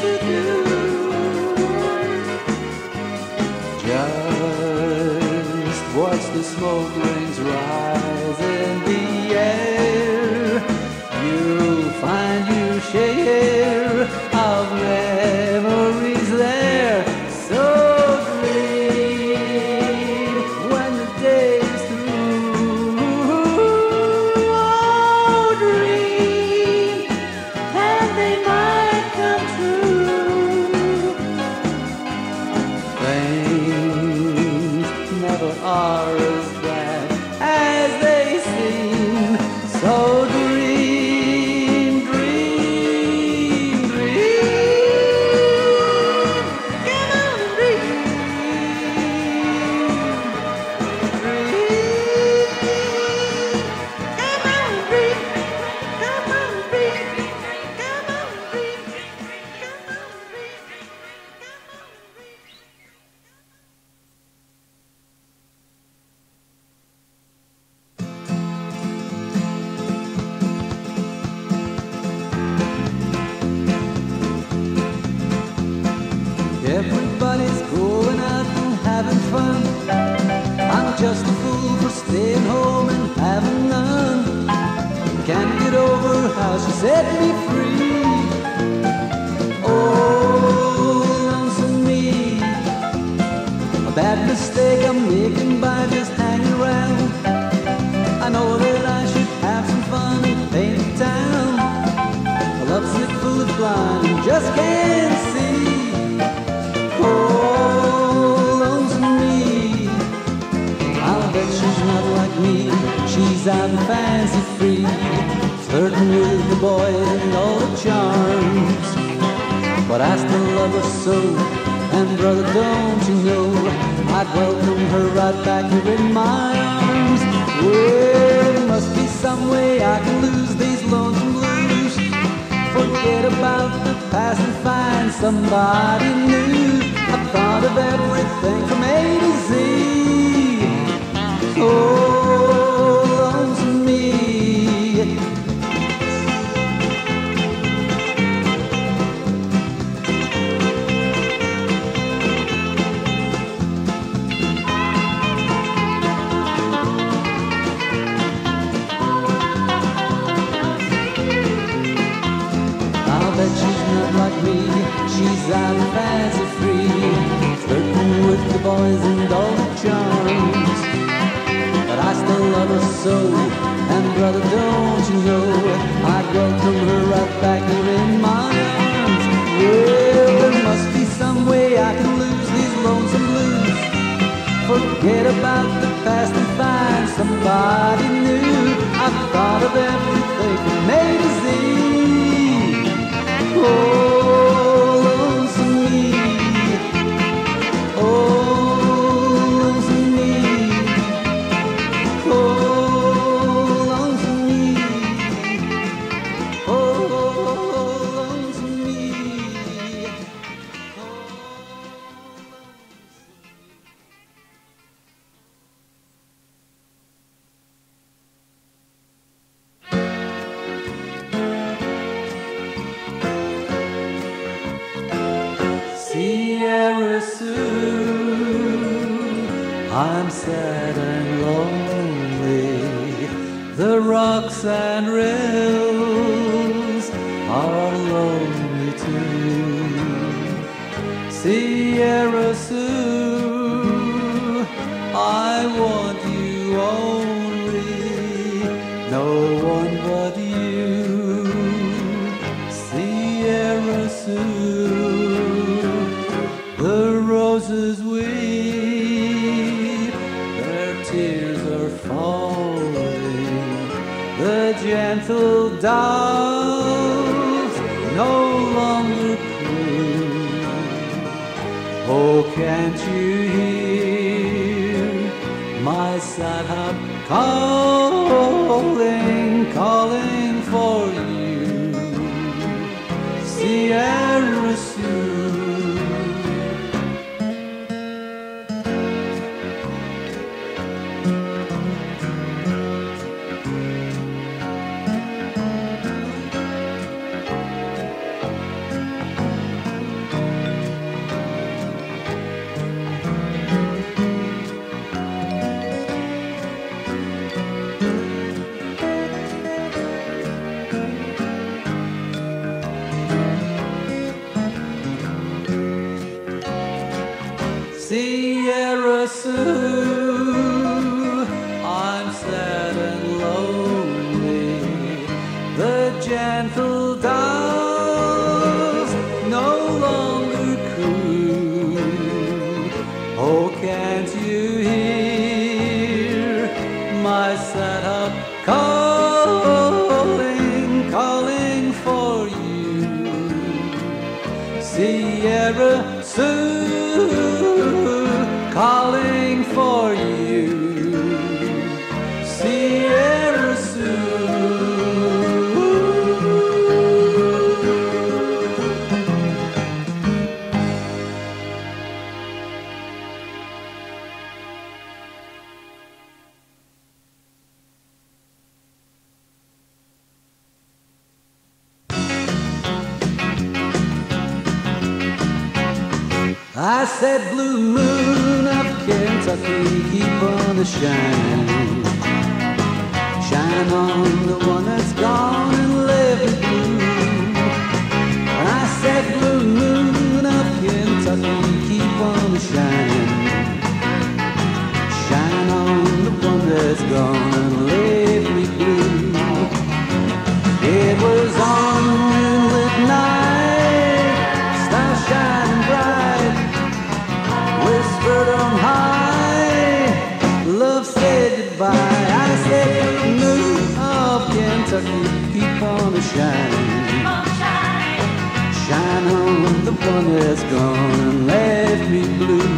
to do. Just watch the smoke rings rise in the air. You'll find you share bad mistake I'm making by just hanging around. I know that I should have some fun and paint the town. A lovesick fool is blind and just can't see. Oh, me. I'll bet she's not like me. She's out fancy free, flirting with the boys and all the charms. But I still love her so, and brother, don't you know, I'd welcome her right back here in my arms. Well, there must be some way I can lose these lonesome blues. Forget about the past and find somebody new. I've thought of everything from A to Z. Oh, Out and fancy free, flirting with the boys and all the charms. But I still love her so, and brother, don't you know, I'd welcome her right back here in my arms. Well, there must be some way I can lose these lonesome blues. Forget about the past and find somebody new. I've thought of everything from A to Z. Oh, calling, calling for you. Sierra. I said, Blue moon of Kentucky, keep on the shine. Shine on the one that's gone and live in blue. I said, Blue moon of Kentucky, keep on the shine. Shine on the one that's gone and live me blue. It was on. keep on a shine. Keep on shining. Shine on the one that's gone and left me blue.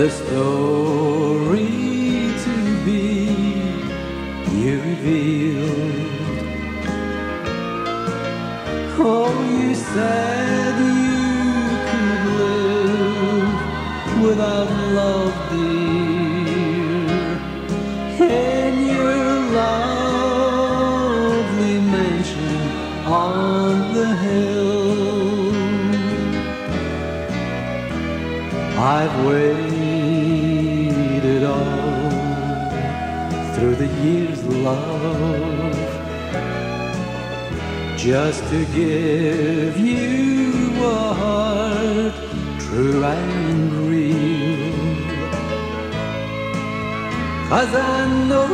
The story to be you revealed. Oh, you said you could live without love, dear. I've waited all through the years, love just to give you a heart true and real. Cause I know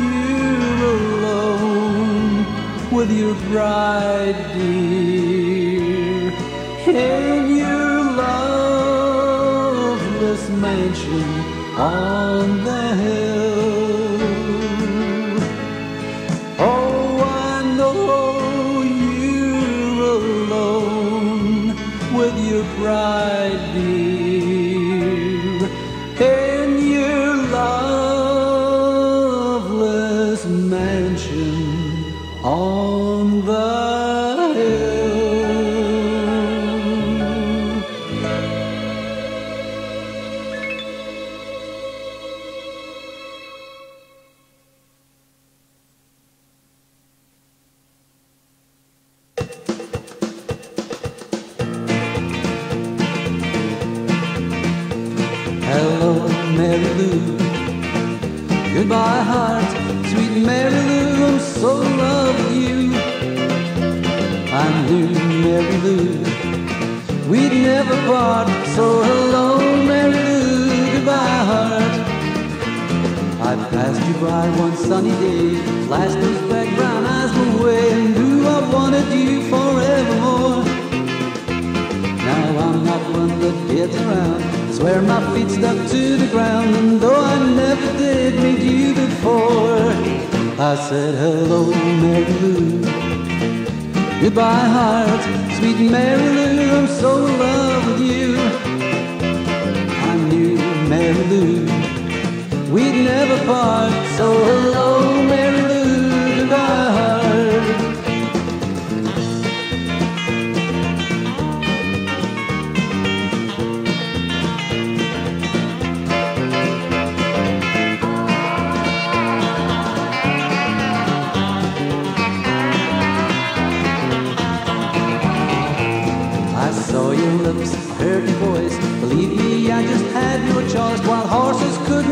you're alone with your bride, dear, in mansion on the hill.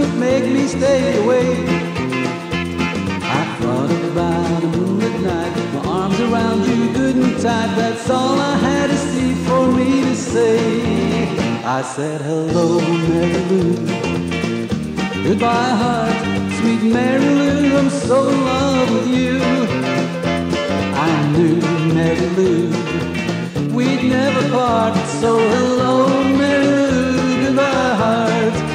Couldn't make me stay away. I thought about a moonlit night, my arms around you, good and tight. That's all I had to see for me to say. I said hello, Mary Lou. Goodbye, heart, sweet Mary Lou. I'm so in love with you. I knew Mary Lou. We'd never part, so hello, Mary Lou, goodbye, heart.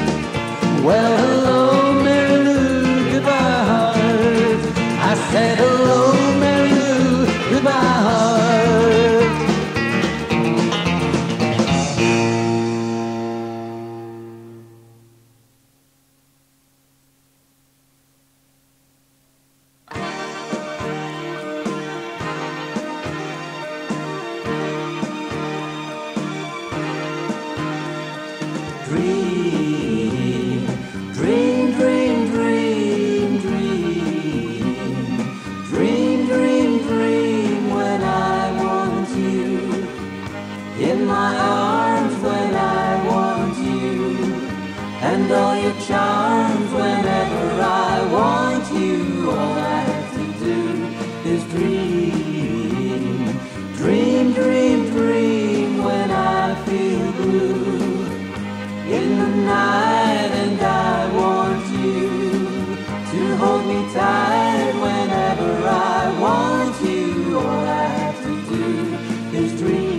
Well, hello, Mary Lou, goodbye, heart. I said hello, Mary whenever I want you. All I have to do is dream.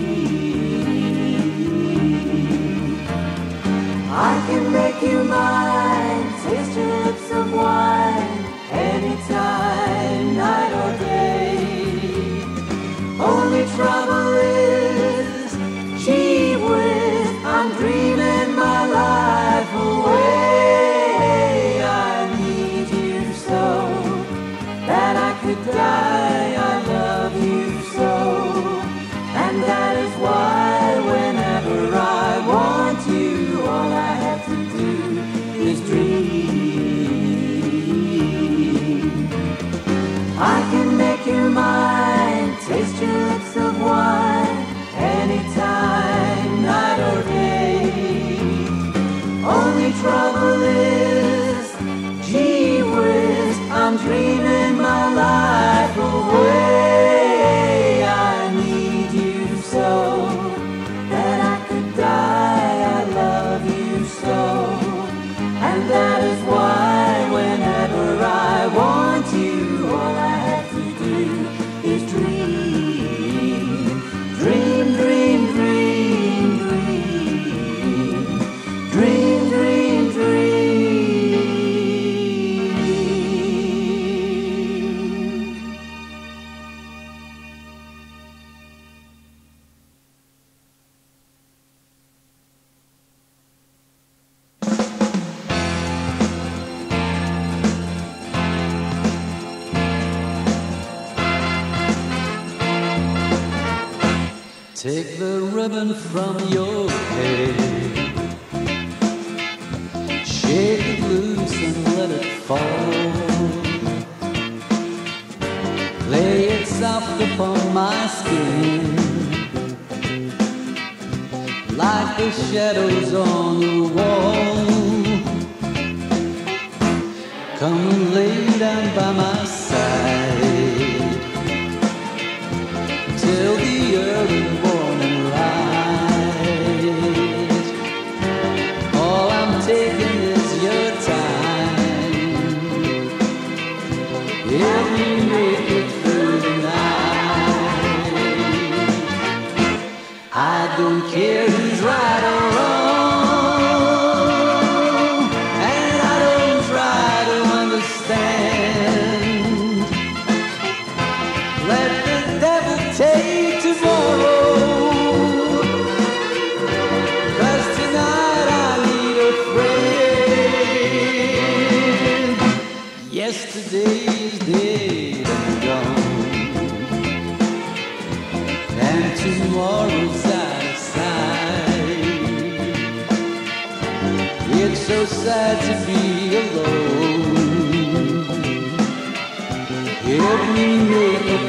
I can make you mine, taste your lips of wine, anytime, night or day. Only trouble is. Dreaming my life away. Take the ribbon from your head. Shake it loose and let it fall. Lay it soft upon my skin. Like the shadows on the wall. Come lay down by my side. sorrows out of sight. It's so sad to be alone. Help me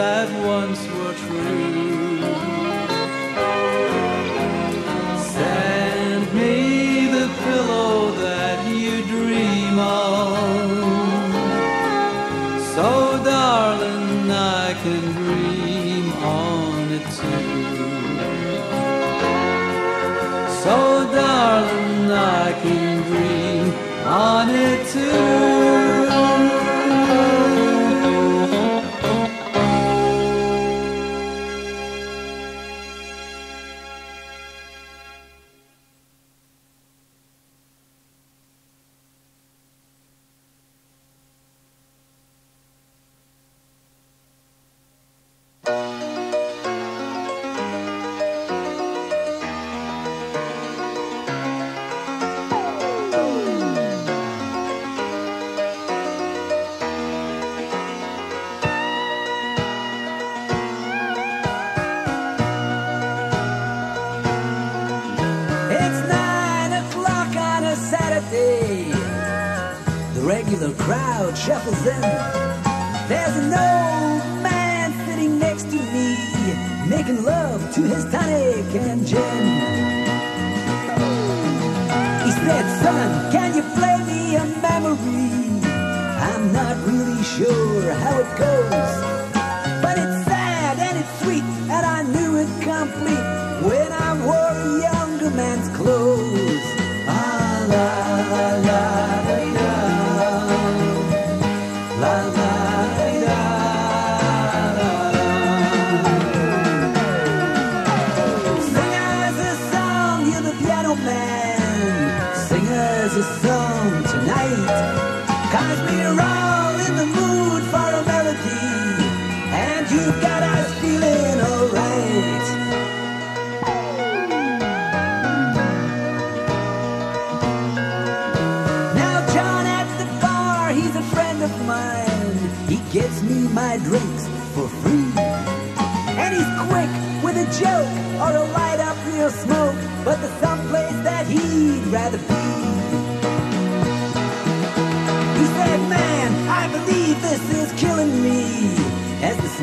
that once were true. Send me the pillow that you dream of, so darling I can dream on it too. So darling I can dream on it too. complete when I wore a younger man's clothes. Ah, la, la, la.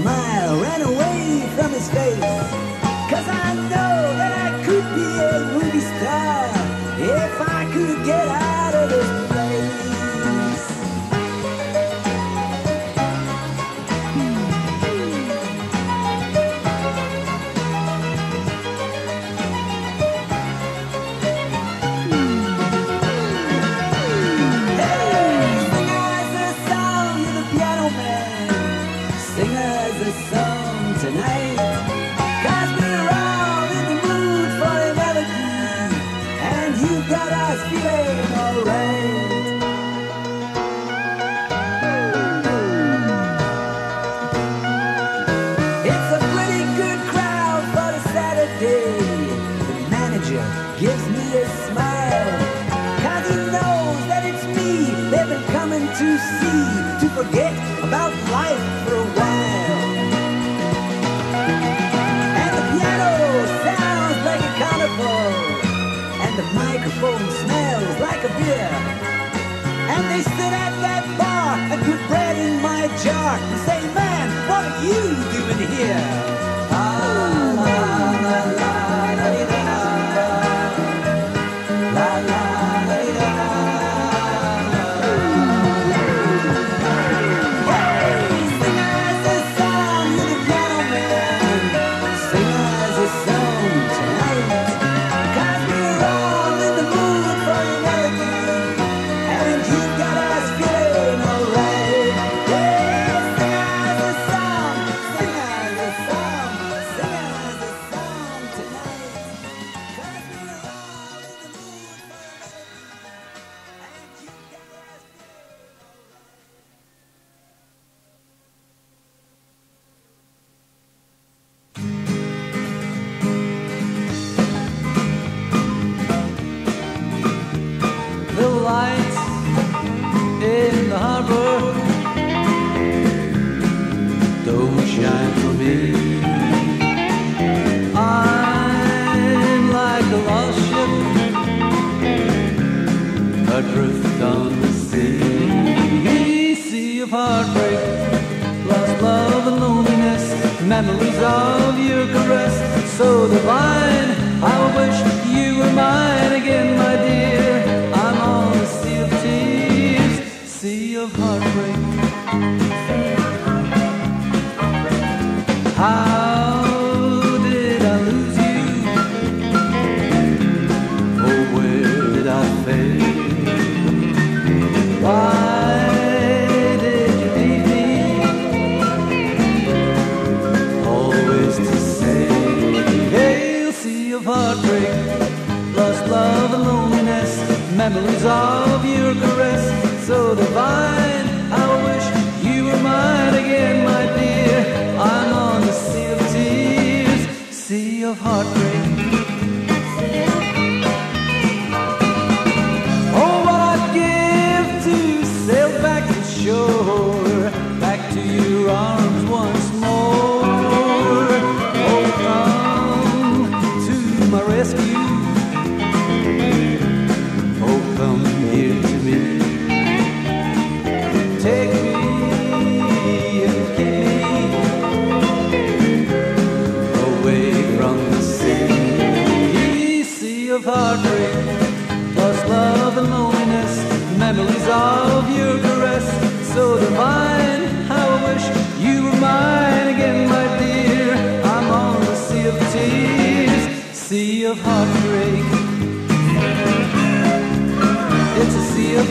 smile ran away from his face. Cause I know. heart and say, man, what are you doing here? lights in the harbor don't shine for me. I'm like a lost ship adrift on the sea, sea of heartbreak, lost love and loneliness, memories of your caress so divine. I wish you were mine. heart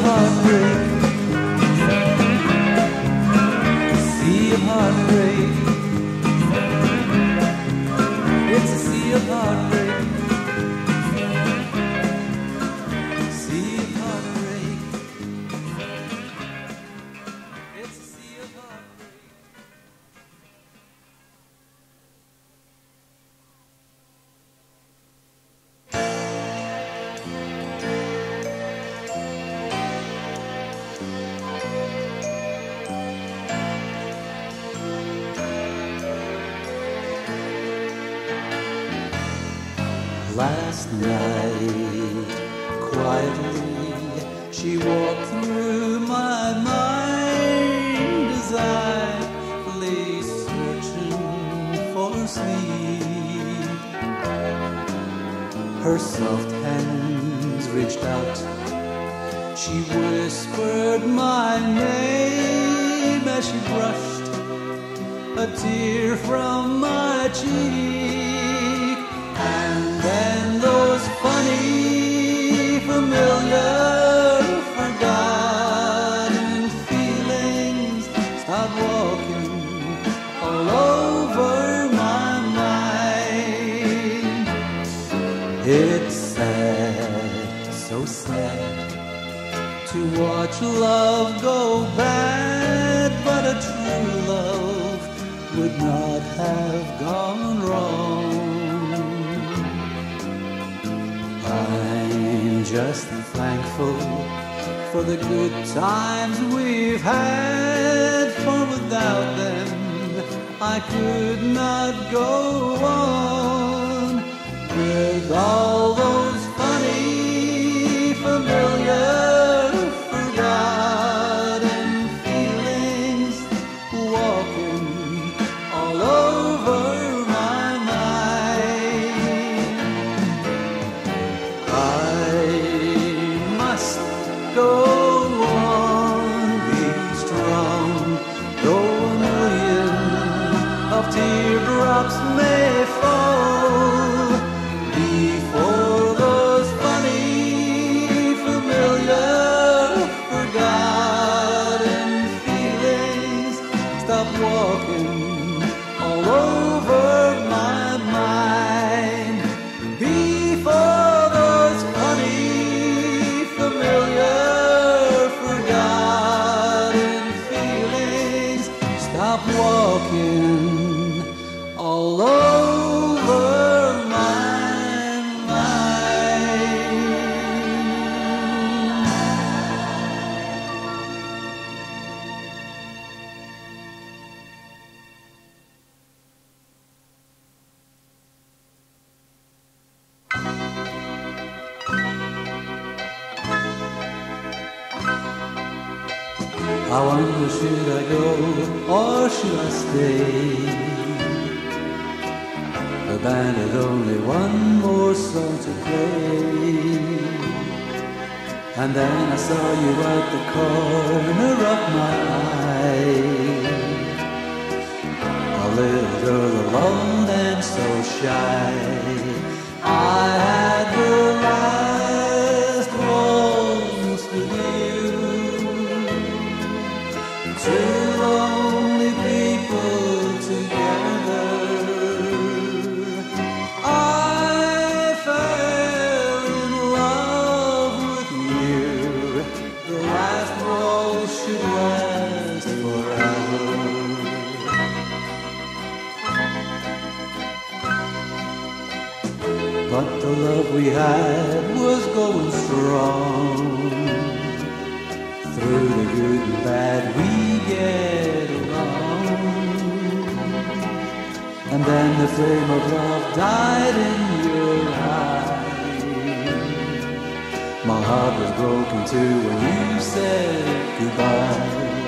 heartbreak a tear from my cheek. And then those funny, familiar, forgotten feelings start walking all over my mind. It's sad, so sad to watch love go back. not have gone wrong. I'm just thankful for the good times we've had, for without them I could not go on with all we had was going strong. Through the good and bad, we get along. And then the flame of love died in your eyes. My heart was broken too when you said goodbye.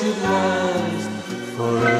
should last forever.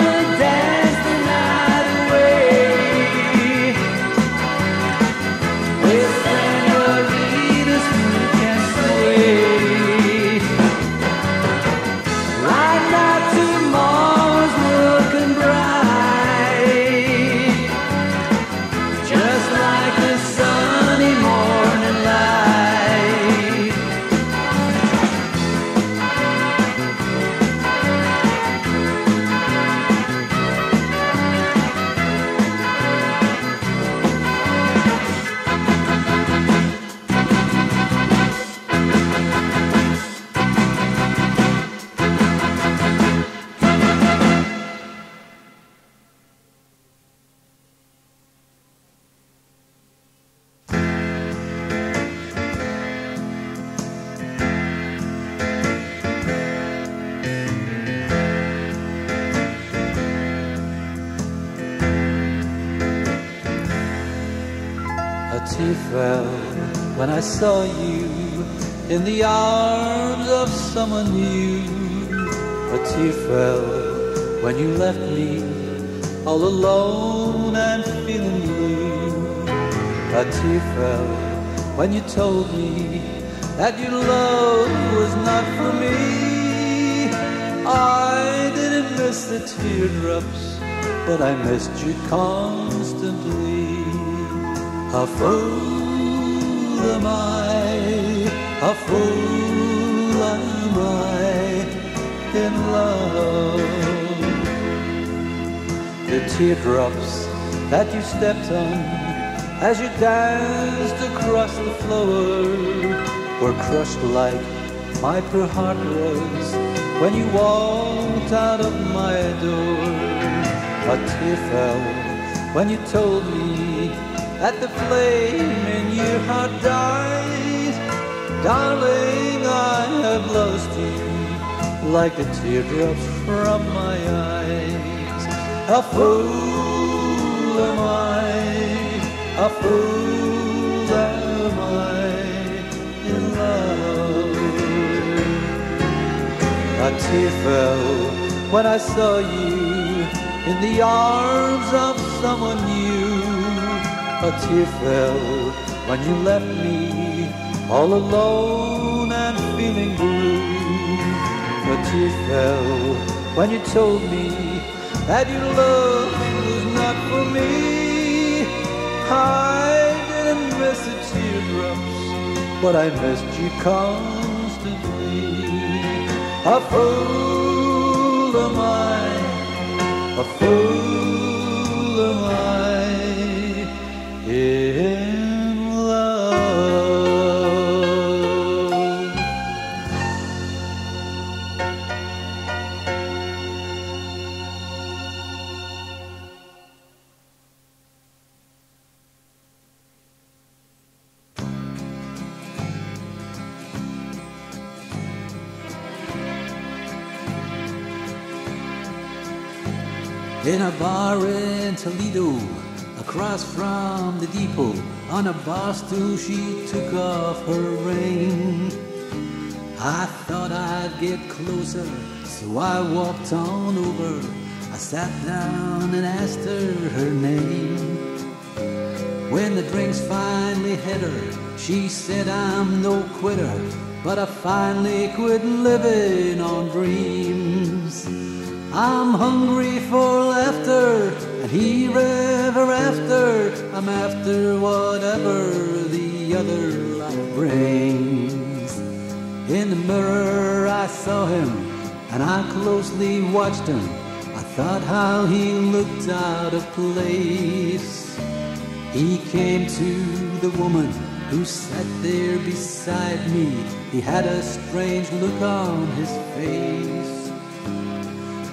when you left me all alone and feeling blue. A tear fell when you told me that your love was not for me. I didn't miss the teardrops, but I missed you constantly. A fool am I, a fool am I in love. The teardrops that you stepped on as you danced across the floor were crushed like my poor heart was when you walked out of my door. A tear fell when you told me that the flame in your heart died. Darling, I have lost you like the teardrops from my eyes. A fool am I, a fool am I in love. A tear fell when I saw you in the arms of someone new. A tear fell when you left me all alone and feeling blue. A tear fell when you told me that your love was not for me. I didn't miss the teardrops, but I missed you constantly. A fool am I, a fool Toledo, across from the depot, on a bus stool she took off her rain. I thought I'd get closer, so I walked on over. I sat down and asked her her name. When the drinks finally hit her, she said, I'm no quitter, but I finally quit living on dreams. I'm hungry for laughter, here ever after, I'm after whatever the other life brings. In the mirror, I saw him, and I closely watched him. I thought how he looked out of place. He came to the woman who sat there beside me. He had a strange look on his face.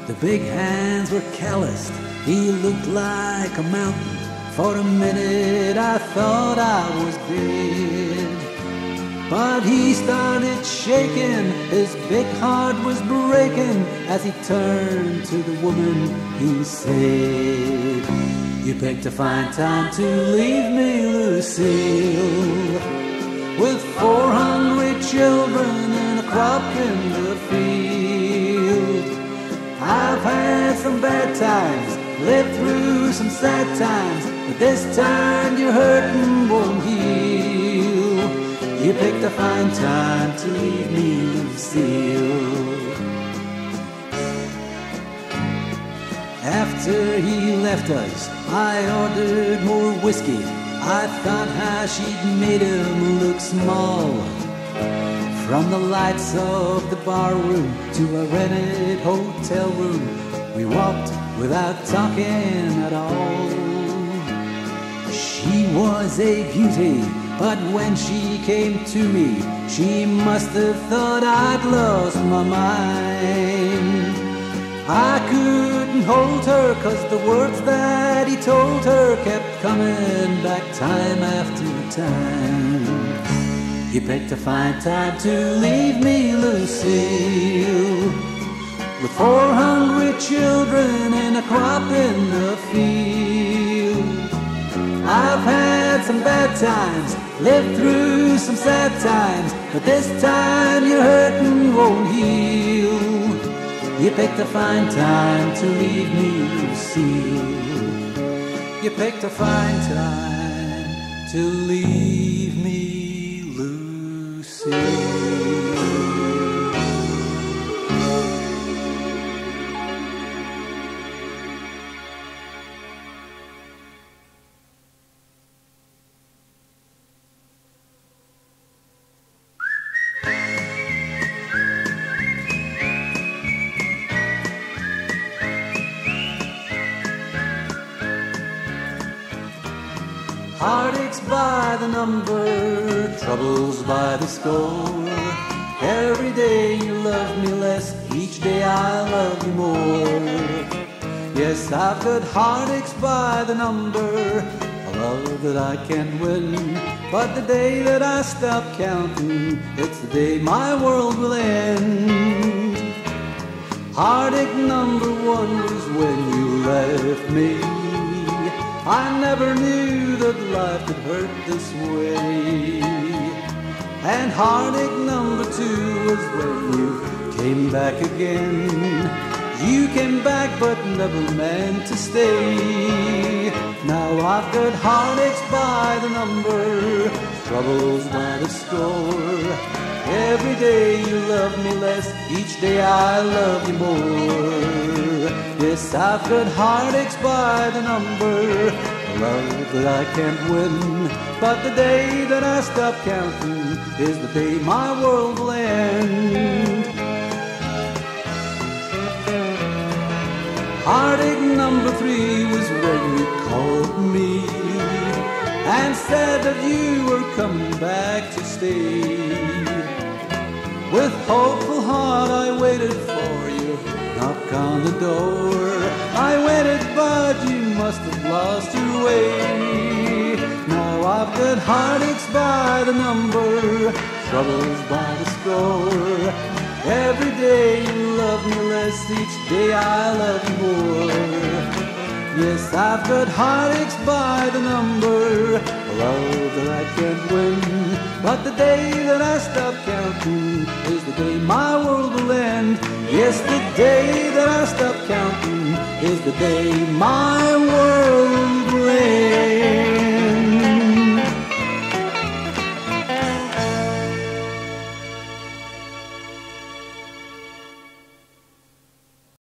The big hands were calloused. He looked like a mountain. For a minute I thought I was dead. But he started shaking, his big heart was breaking as he turned to the woman. He said, You picked a fine time to leave me, Lucille, with four hungry children and a crop in the field. I've had some bad times, lived through some sad times, but this time your hurting won't heal. You picked a fine time to leave me, Lucille. After he left us, I ordered more whiskey. I thought how she'd made him look small. From the lights of the bar room to a rented hotel room, we walked without talking at all. She was a beauty, but when she came to me, she must have thought I'd lost my mind. I couldn't hold her cause the words that he told her kept coming back time after time. You picked a fine time to leave me, Lucille, with four hungry children and a crop in the field. I've had some bad times, lived through some sad times, but this time you're hurting won't heal. You picked a fine time to leave me, Lucille. You picked a fine time to leave me, Lucille. Number, troubles by the score. Every day you love me less, each day I love you more. Yes, I've got heartaches by the number, a love that I can't win. But the day that I stop counting, it's the day my world will end. Heartache number one was when you left me. I never knew that life could hurt this way. And heartache number two was when you came back again. You came back but never meant to stay. Now I've got heartaches by the number, troubles by the score. Every day you love me less, each day I love you more. Yes, I've got heartaches by the number, love that I can't win. But the day that I stop counting is the day my world will end. Heartache number three was when you called me and said that you were coming back to stay. With hopeful heart I waited for you knock on the door. I waited, but you must have lost your way. Now I've got heartaches by the number, troubles by the score. Every day you love me less, each day I love you more. Yes, I've got heartaches by the number, love that I can't win. But the day that I stop counting is the day my world will end. Yes, the day that I stop counting is the day my world will end.